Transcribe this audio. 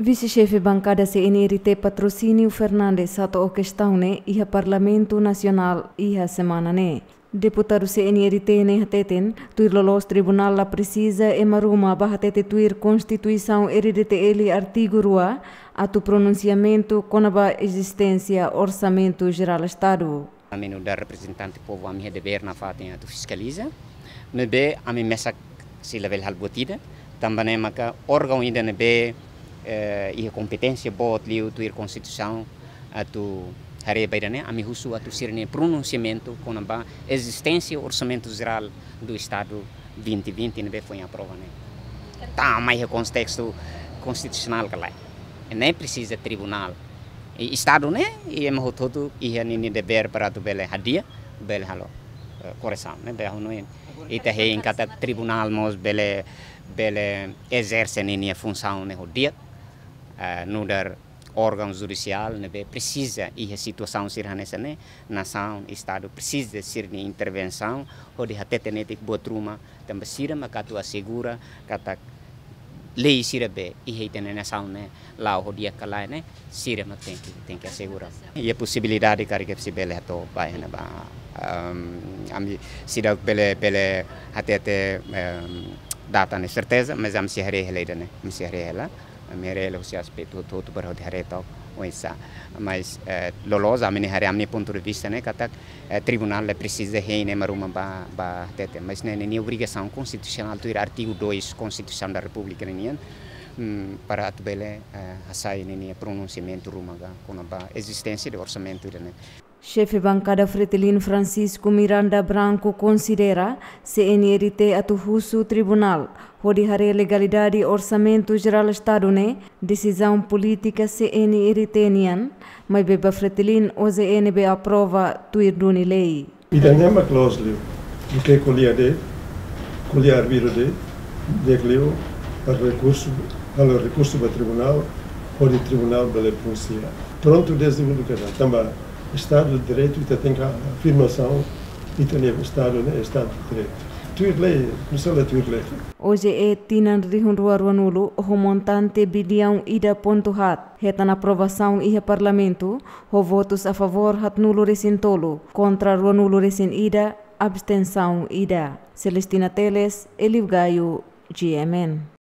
Vice-chefe bancada CNRT Patrocínio Fernandes sato o questão né iha Parlamento Nacional iha semana né. Deputado CNRT ne hateten tuir lolos tribunal la precisa e maruma bahatete tuir Constituição RDT ele artigo rua atu pronunciamento conaba existência orçamento geral Estado. A menu da representante povo a minha dever na fatem atu fiscaliza. Me be a mi mesa si level halbotida. Também maka órgão ainda ne be eh, ia competência boa liu tu ir constituição atu hari bairane ami husu atu sirne pronunciamento com a existência orçamento geral do estado 2020 ne foi aprovado né? Tá mais contexto constitucional que lá nem precisa tribunal. E estado né? E é todo e é nini dever para tu bele hadia bele halo correção né? Bele não e te em cada tribunal mos bele bele exerce nini função né? O dia no dar órgão judicial né precisa e a situação ser nessa né nação estado precisa ser de intervenção ou de até ter que boa truma também sira mas que assegura que lei sira be e tem nação né lá o dia lá né sira mas tem que tem que assegurar e a possibilidade que que se bele to vai né ba. Ami sira bele bele até até data né certeza mas am se hele né se hare lá merele o aspetto tutto per hodare to oisa. Mas lolosa amene hare amne ponto de vista né kata eh, tribunal precisa reine maruma ba ba tete. Mas né nem obrigação constitucional do artigo 2 constituição da república hum, para atbele eh, hasai nenia pronunciamento rumaga com a existência de orçamento né Chefe bancada Fretilino Francisco Miranda Branco considera CNRT atuhusu tribunal pode hare legalidade orçamento geral estado ne decisão política CNRT nian mas beba Fretilin OZNB aprova tuir duni lei. Ida nema clausule que colia de colia arbiro de decleo para recurso para recurso para tribunal pode tribunal bele pronunciar. Pronto desde o lugar também Estado de Direito e tem a afirmação e o Estado, né? Estado de Direito. Hoje é tinan rihun rua ruanulo o montante bilhão ida ponto hat. Heta na aprovação e parlamento, o votos a favor hat nulo recintolo, contra ruanulo recin ida, abstenção ida. Celestina Teles, Eliv Gaio, GMN.